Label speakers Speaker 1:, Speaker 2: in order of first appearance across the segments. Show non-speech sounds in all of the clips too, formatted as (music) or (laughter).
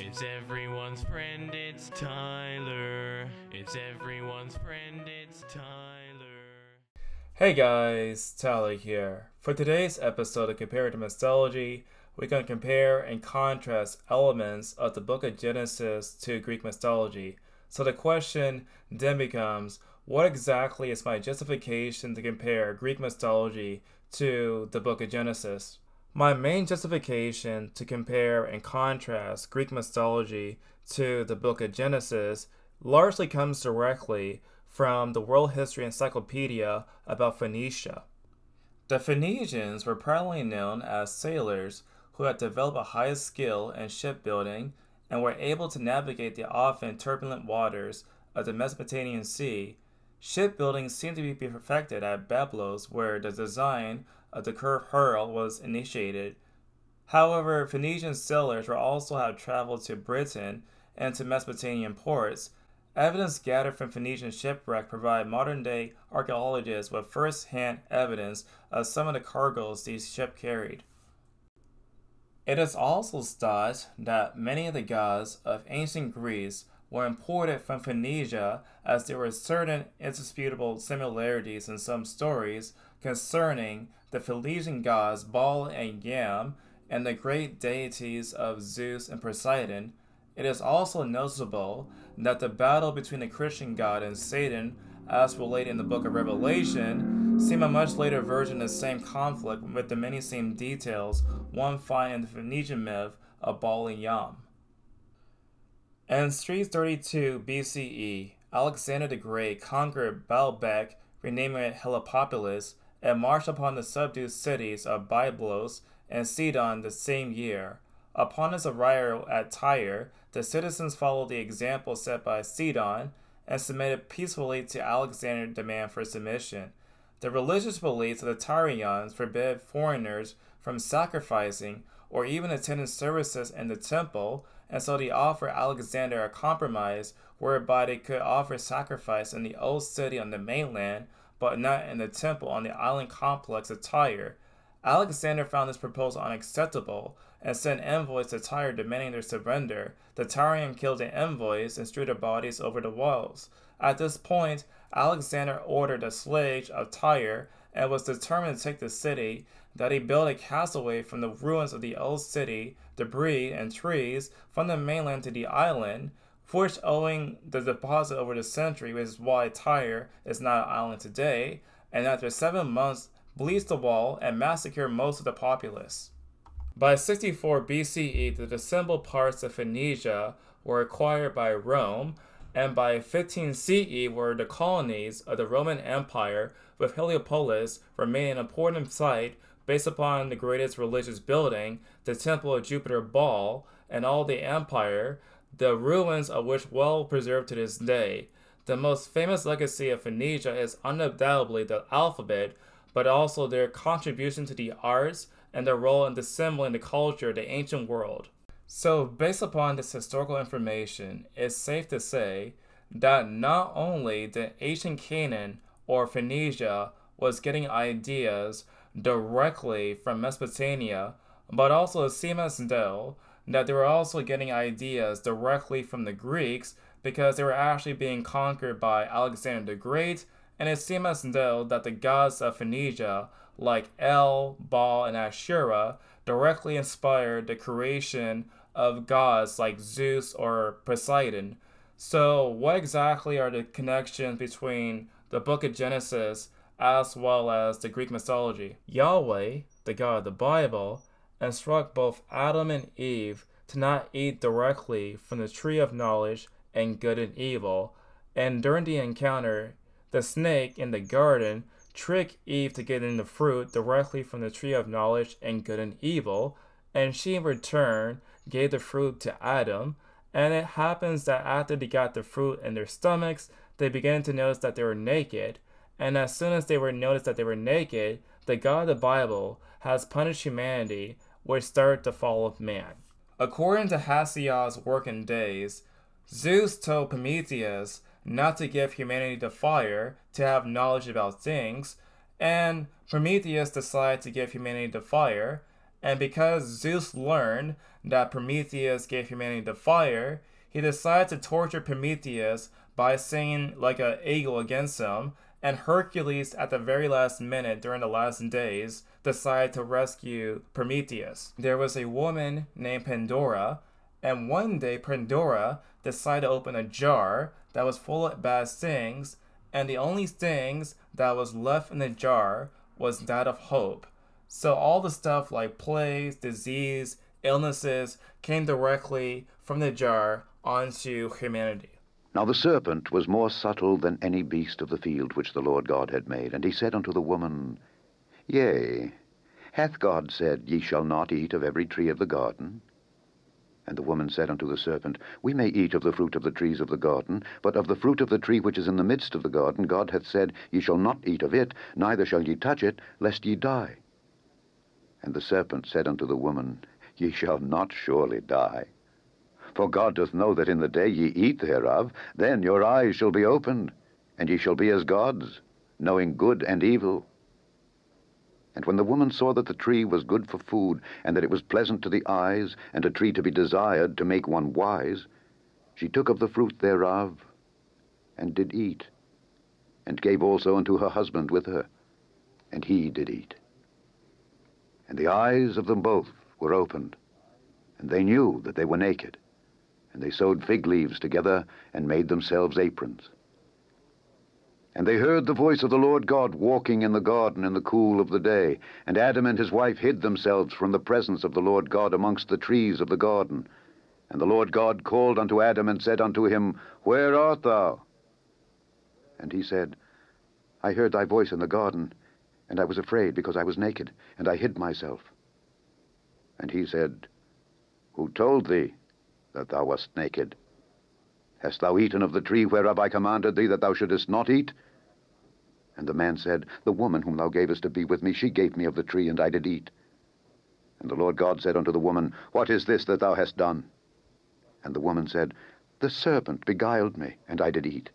Speaker 1: It's everyone's friend, it's Tyler. It's everyone's friend, it's Tyler.
Speaker 2: Hey guys, Tyler here. For today's episode of Comparative Mythology, we're going to compare and contrast elements of the book of Genesis to Greek mythology. So the question then becomes what exactly is my justification to compare Greek mythology to the book of Genesis? My main justification to compare and contrast Greek mythology to the book of Genesis largely comes directly from the World History Encyclopedia about Phoenicia. The Phoenicians were primarily known as sailors who had developed a high skill in shipbuilding and were able to navigate the often turbulent waters of the Mesopotamian Sea. Shipbuilding seemed to be perfected at Byblos, where the design of the curved hull was initiated. However, Phoenician sailors were also have traveled to Britain and to Mesopotamian ports Evidence gathered from Phoenician shipwreck provide modern-day archaeologists with first-hand evidence of some of the cargoes these ships carried. It is also thought that many of the gods of ancient Greece were imported from Phoenicia as there were certain indisputable similarities in some stories concerning the Phoenician gods Baal and Yam and the great deities of Zeus and Poseidon, it is also noticeable that the battle between the Christian God and Satan, as related in the book of Revelation, seem a much later version of the same conflict with the many same details one finds in the Phoenician myth of Baal and Yam. In 332 BCE, Alexander the Great conquered Baalbek, renaming it Heliopolis, and marched upon the subdued cities of Byblos and Sidon the same year. Upon his arrival at Tyre, the citizens followed the example set by Sidon and submitted peacefully to Alexander's demand for submission. The religious beliefs of the Tyrians forbid foreigners from sacrificing or even attending services in the temple, and so they offered Alexander a compromise whereby they could offer sacrifice in the old city on the mainland, but not in the temple on the island complex of Tyre. Alexander found this proposal unacceptable and sent envoys to Tyre demanding their surrender. The Tyrians killed the envoys and strewed their bodies over the walls. At this point, Alexander ordered a siege of Tyre and was determined to take the city, that he built a castaway from the ruins of the old city, debris and trees from the mainland to the island, which owing the deposit over the century which is why Tyre is not an island today, and after seven months bleached the wall and massacred most of the populace. By 64 BCE, the dissembled parts of Phoenicia were acquired by Rome, and by 15 CE were the colonies of the Roman Empire, with Heliopolis remaining an important site based upon the greatest religious building, the Temple of Jupiter Baal, and all the empire, the ruins of which well preserved to this day. The most famous legacy of Phoenicia is undoubtedly the alphabet, but also their contribution to the arts and their role in dissembling the culture of the ancient world. So, based upon this historical information, it's safe to say that not only the ancient Canaan or Phoenicia was getting ideas directly from Mesopotamia, but also it seems that they were also getting ideas directly from the Greeks because they were actually being conquered by Alexander the Great and it seemed as though that the gods of Phoenicia, like El, Baal, and Asherah, directly inspired the creation of gods like Zeus or Poseidon. So, what exactly are the connections between the book of Genesis as well as the Greek mythology? Yahweh, the God of the Bible, instruct both Adam and Eve to not eat directly from the tree of knowledge and good and evil, and during the encounter, the snake in the garden tricked Eve to get in the fruit directly from the tree of knowledge and good and evil, and she in return gave the fruit to Adam. And it happens that after they got the fruit in their stomachs, they began to notice that they were naked. And as soon as they were noticed that they were naked, the God of the Bible has punished humanity, which started the fall of man. According to Hesiod's Works and Days, Zeus told Prometheus not to give humanity the fire to have knowledge about things, and Prometheus decided to give humanity the fire, And because Zeus learned that Prometheus gave humanity the fire, he decided to torture Prometheus by singing like an eagle against him. And Hercules, at the very last minute during the last days, decided to rescue Prometheus. There was a woman named Pandora, and one day Pandora decided to open a jar that was full of bad things, and the only things that was left in the jar was that of hope. So all the stuff like plagues, disease, illnesses came directly from the jar onto humanity.
Speaker 3: Now the serpent was more subtle than any beast of the field which the Lord God had made. And he said unto the woman, Yea, hath God said, Ye shall not eat of every tree of the garden? And the woman said unto the serpent, We may eat of the fruit of the trees of the garden, but of the fruit of the tree which is in the midst of the garden, God hath said, Ye shall not eat of it, neither shall ye touch it, lest ye die. And the serpent said unto the woman, Ye shall not surely die. For God doth know that in the day ye eat thereof, then your eyes shall be opened, and ye shall be as gods, knowing good and evil. And when the woman saw that the tree was good for food, and that it was pleasant to the eyes, and a tree to be desired to make one wise, she took of the fruit thereof, and did eat, and gave also unto her husband with her, and he did eat. And the eyes of them both were opened, and they knew that they were naked. And they sewed fig leaves together, and made themselves aprons. And they heard the voice of the Lord God walking in the garden in the cool of the day. And Adam and his wife hid themselves from the presence of the Lord God amongst the trees of the garden. And the Lord God called unto Adam and said unto him, Where art thou? And he said, I heard thy voice in the garden, and I was afraid because I was naked, and I hid myself. And he said, Who told thee that thou wast naked? Hast thou eaten of the tree whereof I commanded thee that thou shouldest not eat? And the man said, The woman whom thou gavest to be with me, she gave me of the tree, and I did eat. And the Lord God said unto the woman, What is this that thou hast done? And the woman said, The serpent beguiled me, and I did eat.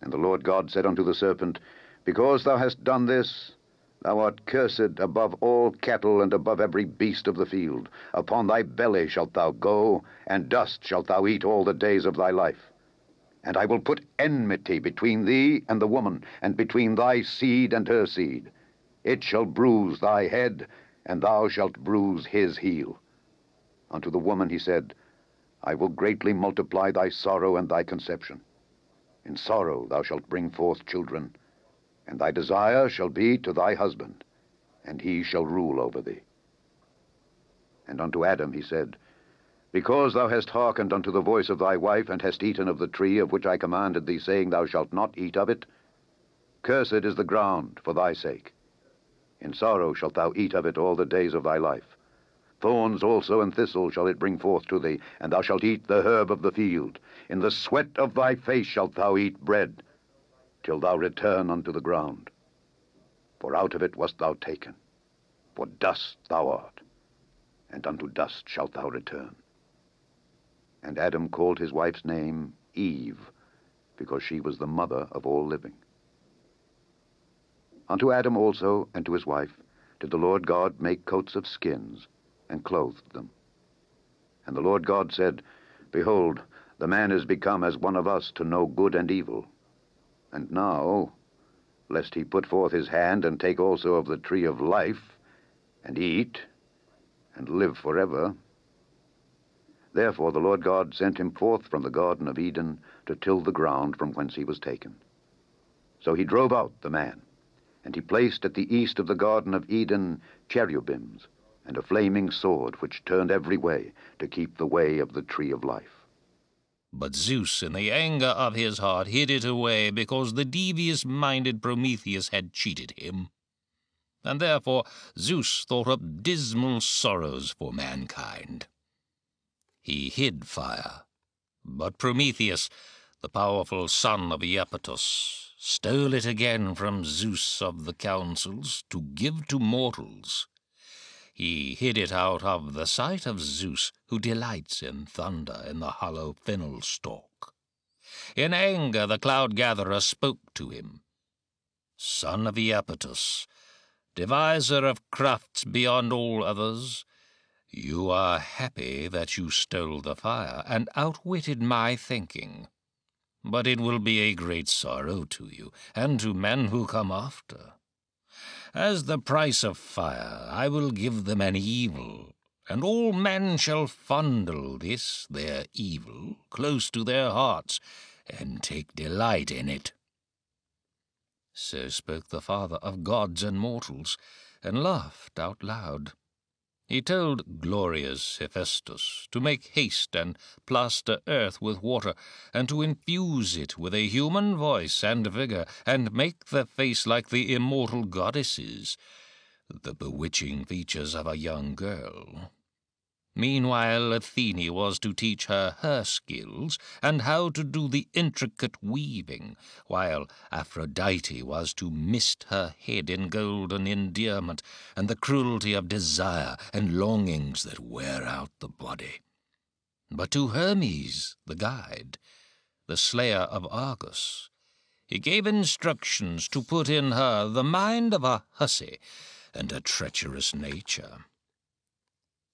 Speaker 3: And the Lord God said unto the serpent, Because thou hast done this, Thou art cursed above all cattle and above every beast of the field. Upon thy belly shalt thou go, and dust shalt thou eat all the days of thy life. And I will put enmity between thee and the woman, and between thy seed and her seed. It shall bruise thy head, and thou shalt bruise his heel. Unto the woman he said, I will greatly multiply thy sorrow and thy conception. In sorrow thou shalt bring forth children and thy desire shall be to thy husband, and he shall rule over thee. And unto Adam he said, Because thou hast hearkened unto the voice of thy wife, and hast eaten of the tree of which I commanded thee, saying, Thou shalt not eat of it, cursed is the ground for thy sake. In sorrow shalt thou eat of it all the days of thy life. Thorns also and thistles shall it bring forth to thee, and thou shalt eat the herb of the field. In the sweat of thy face shalt thou eat bread till thou return unto the ground. For out of it wast thou taken, for dust thou art, and unto dust shalt thou return. And Adam called his wife's name Eve, because she was the mother of all living. Unto Adam also and to his wife did the Lord God make coats of skins, and clothed them. And the Lord God said, Behold, the man is become as one of us to know good and evil. And now, lest he put forth his hand and take also of the tree of life, and eat, and live forever. Therefore the Lord God sent him forth from the Garden of Eden to till the ground from whence he was taken. So he drove out the man, and he placed at the east of the Garden of Eden cherubims, and a flaming sword which turned every way to keep the way of the tree of life.
Speaker 4: But Zeus, in the anger of his heart, hid it away, because the devious-minded Prometheus had cheated him. And therefore Zeus thought up dismal sorrows for mankind. He hid fire, but Prometheus, the powerful son of Iapetus, stole it again from Zeus of the councils to give to mortals. He hid it out of the sight of Zeus, who delights in thunder in the hollow fennel stalk. In anger the cloud gatherer spoke to him. Son of Iapetus, deviser of crafts beyond all others, you are happy that you stole the fire and outwitted my thinking. But it will be a great sorrow to you, and to men who come after. As the price of fire, I will give them an evil, and all men shall fondle this their evil close to their hearts, and take delight in it. So spoke the father of gods and mortals, and laughed out loud. He told glorious Hephaestus to make haste and plaster earth with water, and to infuse it with a human voice and vigour, and make the face like the immortal goddesses, the bewitching features of a young girl. Meanwhile, Athene was to teach her her skills and how to do the intricate weaving, while Aphrodite was to mist her head in golden endearment and the cruelty of desire and longings that wear out the body. But to Hermes, the guide, the slayer of Argus, he gave instructions to put in her the mind of a hussy and a treacherous nature.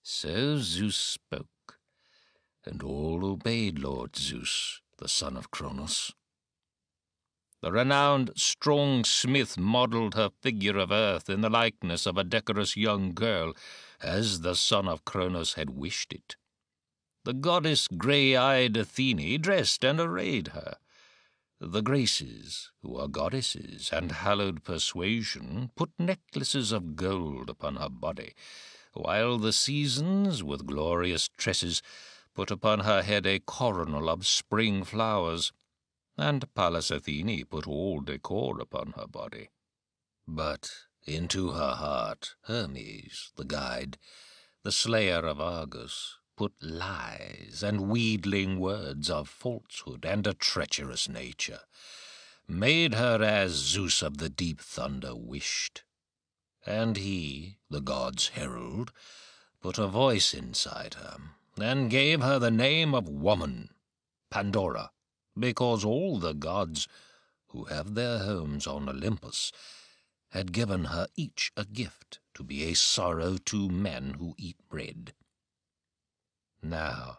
Speaker 4: So Zeus spoke, and all obeyed Lord Zeus, the son of Cronos. The renowned strong smith modelled her figure of earth in the likeness of a decorous young girl, as the son of Cronos had wished it. The goddess grey-eyed Athene dressed and arrayed her. The Graces, who are goddesses and hallowed persuasion, put necklaces of gold upon her body, while the seasons, with glorious tresses, put upon her head a coronal of spring flowers, and Pallas Athene put all decor upon her body. But into her heart Hermes, the guide, the slayer of Argus, put lies and wheedling words of falsehood and a treacherous nature, made her as Zeus of the deep thunder wished, and he, the god's herald, put a voice inside her, and gave her the name of woman, Pandora, because all the gods, who have their homes on Olympus, had given her each a gift to be a sorrow to men who eat bread. Now,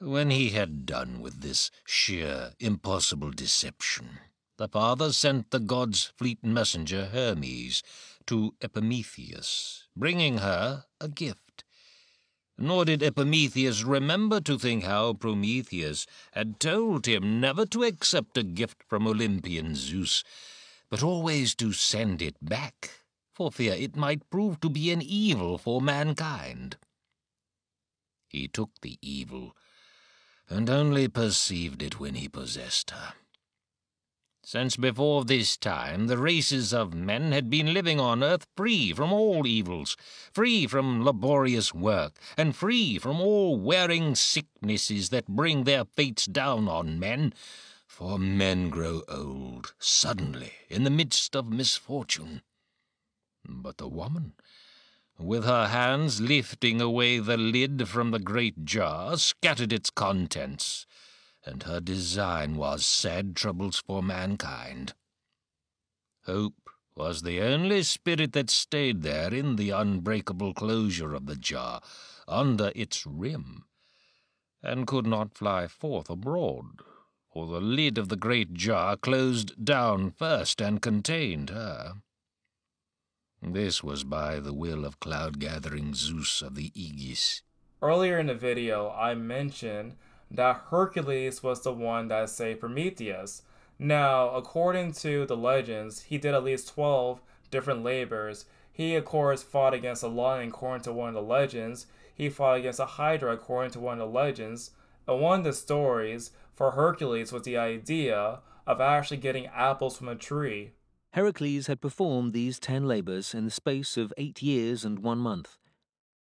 Speaker 4: when he had done with this sheer, impossible deception, the father sent the god's fleet messenger Hermes to Epimetheus, bringing her a gift. Nor did Epimetheus remember to think how Prometheus had told him never to accept a gift from Olympian Zeus, but always to send it back, for fear it might prove to be an evil for mankind. He took the evil, and only perceived it when he possessed her. Since before this time, the races of men had been living on earth free from all evils, free from laborious work, and free from all wearing sicknesses that bring their fates down on men. For men grow old suddenly in the midst of misfortune. But the woman, with her hands lifting away the lid from the great jar, scattered its contents and her design was sad troubles for mankind. Hope was the only spirit that stayed there in the unbreakable closure of the jar, under its rim, and could not fly forth abroad, for the lid of the great jar closed down first and contained her. This was by the will of cloud-gathering Zeus of the Aegis.
Speaker 2: Earlier in the video, I mentioned that Hercules was the one that saved Prometheus. Now, according to the legends, he did at least 12 different labors. He, of course, fought against a lion according to one of the legends. He fought against a hydra according to one of the legends. And one of the stories for Hercules was the idea of actually getting apples from a tree.
Speaker 5: Heracles had performed these ten labors in the space of eight years and one month.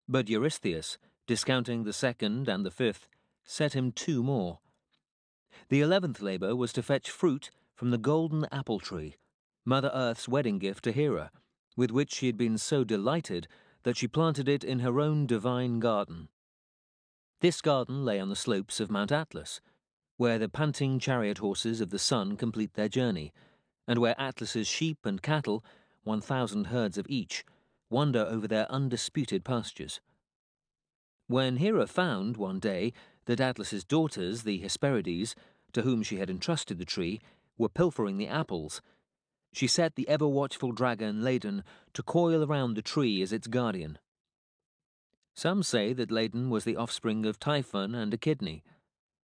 Speaker 5: But Eurystheus, discounting the second and the fifth, set him two more. The eleventh labour was to fetch fruit from the golden apple tree, Mother Earth's wedding gift to Hera, with which she had been so delighted that she planted it in her own divine garden. This garden lay on the slopes of Mount Atlas, where the panting chariot horses of the sun complete their journey, and where Atlas's sheep and cattle one thousand herds of each, wander over their undisputed pastures. When Hera found, one day, that Atlas's daughters, the Hesperides, to whom she had entrusted the tree, were pilfering the apples, she set the ever watchful dragon Ladon to coil around the tree as its guardian. Some say that Ladon was the offspring of Typhon and Echidna,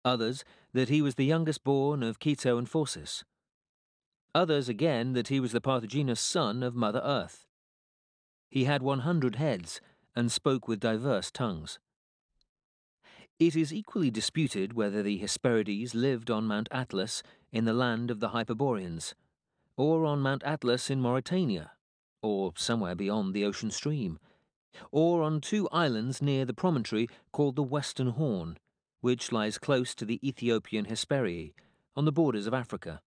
Speaker 5: others that he was the youngest born of Ceto and Phorcys. Others again that he was the parthenogenous son of Mother Earth. He had one hundred heads and spoke with diverse tongues. It is equally disputed whether the Hesperides lived on Mount Atlas in the land of the Hyperboreans or on Mount Atlas in Mauritania, or somewhere beyond the ocean stream, or on two islands near the promontory called the Western Horn, which lies close to the Ethiopian Hesperii, on the borders of Africa.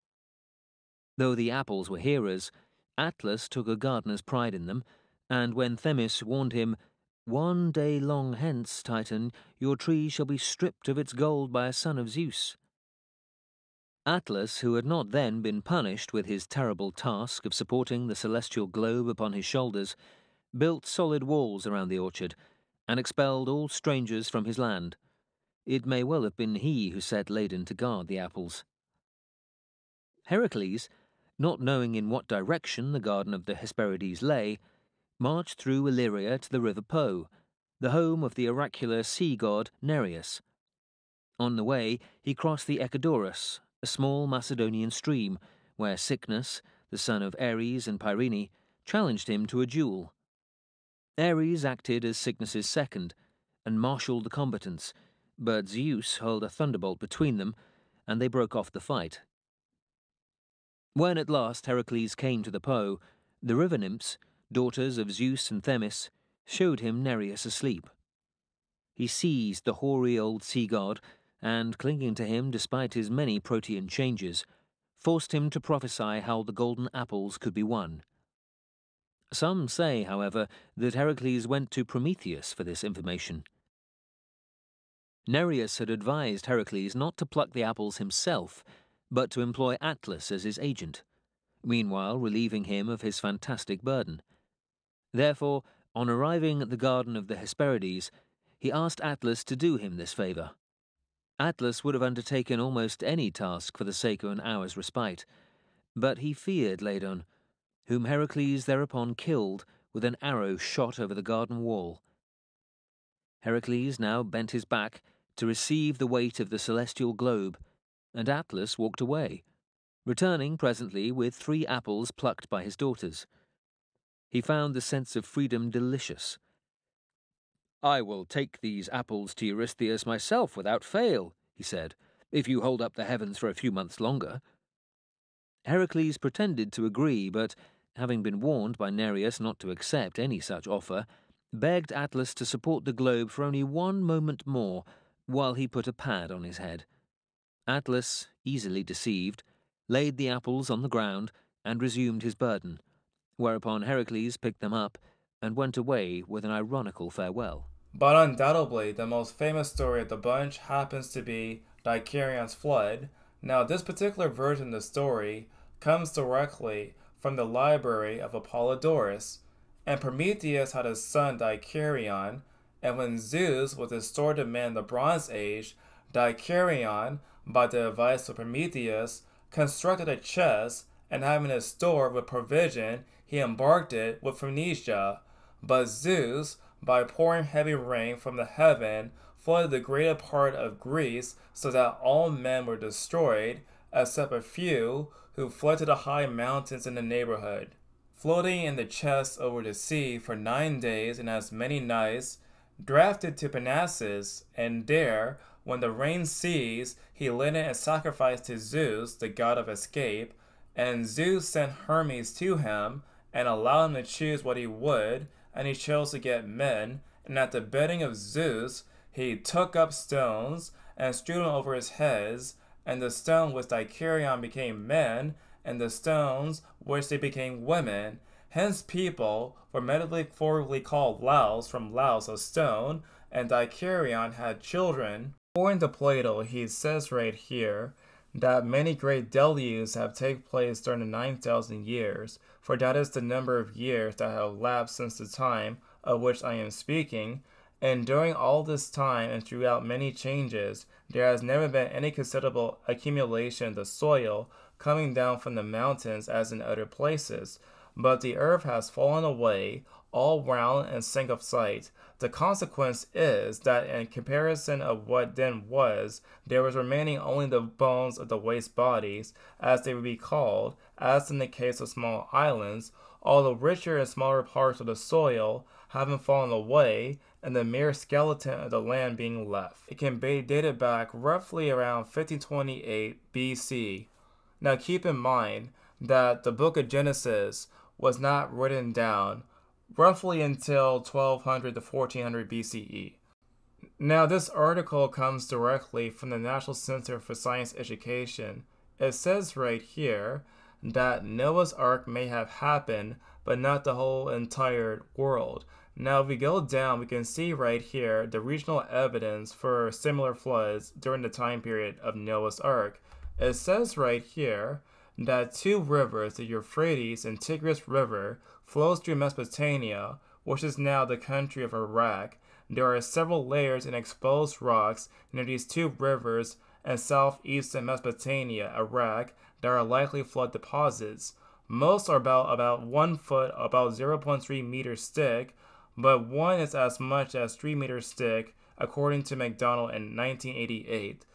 Speaker 5: Though the apples were Hera's, Atlas took a gardener's pride in them, and when Themis warned him, One day long hence, Titan, your tree shall be stripped of its gold by a son of Zeus, Atlas, who had not then been punished with his terrible task of supporting the celestial globe upon his shoulders, built solid walls around the orchard and expelled all strangers from his land. It may well have been he who set Ladon to guard the apples. Heracles, not knowing in what direction the garden of the Hesperides lay, marched through Illyria to the river Po, the home of the oracular sea god Nereus. On the way, he crossed the Echedorus, a small Macedonian stream, where Cycnus, the son of Ares and Pyrene, challenged him to a duel. Ares acted as Cycnus's second and marshalled the combatants, but Zeus hurled a thunderbolt between them, and they broke off the fight. When at last Heracles came to the Po, the river nymphs, daughters of Zeus and Themis, showed him Nereus asleep. He seized the hoary old sea god and, clinging to him despite his many protean changes, forced him to prophesy how the golden apples could be won. Some say, however, that Heracles went to Prometheus for this information. Nereus had advised Heracles not to pluck the apples himself, but to employ Atlas as his agent, meanwhile relieving him of his fantastic burden. Therefore, on arriving at the garden of the Hesperides, he asked Atlas to do him this favour. Atlas would have undertaken almost any task for the sake of an hour's respite, but he feared Ladon, whom Heracles thereupon killed with an arrow shot over the garden wall. Heracles now bent his back to receive the weight of the celestial globe, and Atlas walked away, returning presently with three apples plucked by his daughters. He found the sense of freedom delicious I will take these apples to Eurystheus myself without fail, he said, if you hold up the heavens for a few months longer. Heracles pretended to agree, but, having been warned by Nereus not to accept any such offer, begged Atlas to support the globe for only one moment more while he put a pad on his head. Atlas, easily deceived, laid the apples on the ground and resumed his burden, whereupon Heracles picked them up and went away with an ironical farewell.
Speaker 2: But undoubtedly, the most famous story of the bunch happens to be Deucalion's flood. Now, this particular version of the story comes directly from the library of Apollodorus, and Prometheus had a son Deucalion, and when Zeus was restored to man in the Bronze Age, Deucalion, by the advice of Prometheus, constructed a chest, and having it stored with provision, he embarked it with Phoenicia. But Zeus, by pouring heavy rain from the heaven, flooded the greater part of Greece so that all men were destroyed, except a few who fled to the high mountains in the neighborhood. Floating in the chest over the sea for nine days and as many nights, drafted to Parnassus, and there, when the rain ceased, he led it and sacrificed to Zeus, the god of escape, and Zeus sent Hermes to him, and allowed him to choose what he would, and he chose to get men, and at the bidding of Zeus, he took up stones and strewed them over his heads, and the stone which Deucalion became men, and the stones which they became women. Hence people were metaphorically called Laos from Laos of stone, and Deucalion had children. According to Plato, he says right here that many great deluges have taken place during the 9,000 years, for that is the number of years that have elapsed since the time of which I am speaking, and during all this time and throughout many changes, there has never been any considerable accumulation of the soil coming down from the mountains as in other places, but the earth has fallen away all round and sank of sight. The consequence is that in comparison of what then was, there was remaining only the bones of the waste bodies, as they would be called, as in the case of small islands, all the richer and smaller parts of the soil having fallen away, and the mere skeleton of the land being left. It can be dated back roughly around 1528 BC. Now keep in mind that the book of Genesis was not written down roughly until 1200 to 1400 BCE. Now, this article comes directly from the National Center for Science Education. It says right here that Noah's Ark may have happened, but not the whole entire world. Now, if we go down, we can see right here the regional evidence for similar floods during the time period of Noah's Ark. It says right here that two rivers, the Euphrates and Tigris River, flows through Mesopotamia, which is now the country of Iraq. There are several layers and exposed rocks near these two rivers in southeastern Mesopotamia, Iraq, that are likely flood deposits. Most are about about one foot, about 0.3 meters thick, but one is as much as 3 meters thick, according to McDonald in 1988.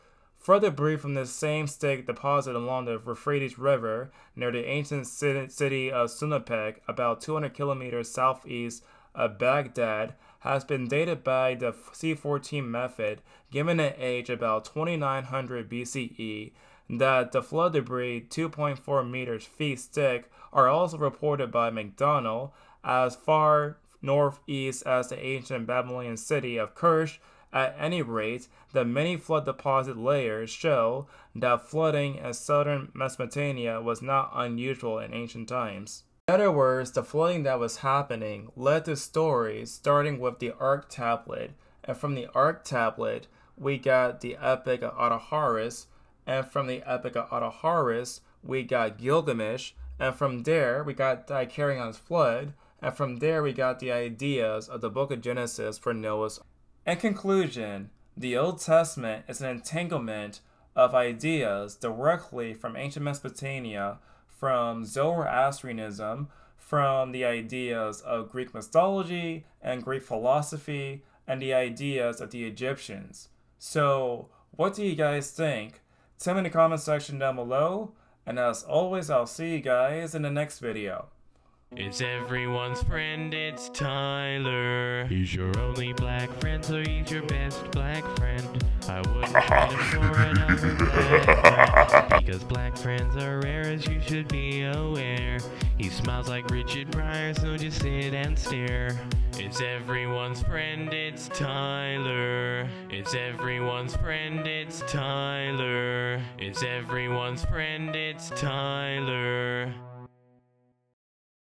Speaker 2: Further debris from this same stick deposit along the Euphrates River near the ancient city of Shuruppak, about 200 kilometers southeast of Baghdad, has been dated by the C14 method, given an age about 2900 BCE. That the flood debris, 2.4 meters feet thick, are also reported by McDonald as far northeast as the ancient Babylonian city of Kish at any rate, the many flood deposit layers show that flooding in southern Mesopotamia was not unusual in ancient times. In other words, the flooding that was happening led to stories starting with the Ark Tablet, and from the Ark Tablet, we got the Epic of Atrahasis, and from the Epic of Atrahasis, we got Gilgamesh, and from there, we got Deucalion's flood, and from there, we got the ideas of the book of Genesis for Noah's in conclusion, the Old Testament is an entanglement of ideas directly from ancient Mesopotamia, from Zoroastrianism, from the ideas of Greek mythology and Greek philosophy, and the ideas of the Egyptians. So, what do you guys think? Tell me in the comment section down below, and as always, I'll see you guys in the next video.
Speaker 1: It's everyone's friend, it's Tyler. He's your only black friend, so he's your best black friend. I wouldn't (laughs) trade him for another black friend, because black friends are rare as you should be aware. He smiles like Richard Pryor, so just sit and stare. It's everyone's friend, it's Tyler. It's everyone's friend, it's Tyler. It's everyone's friend, it's Tyler.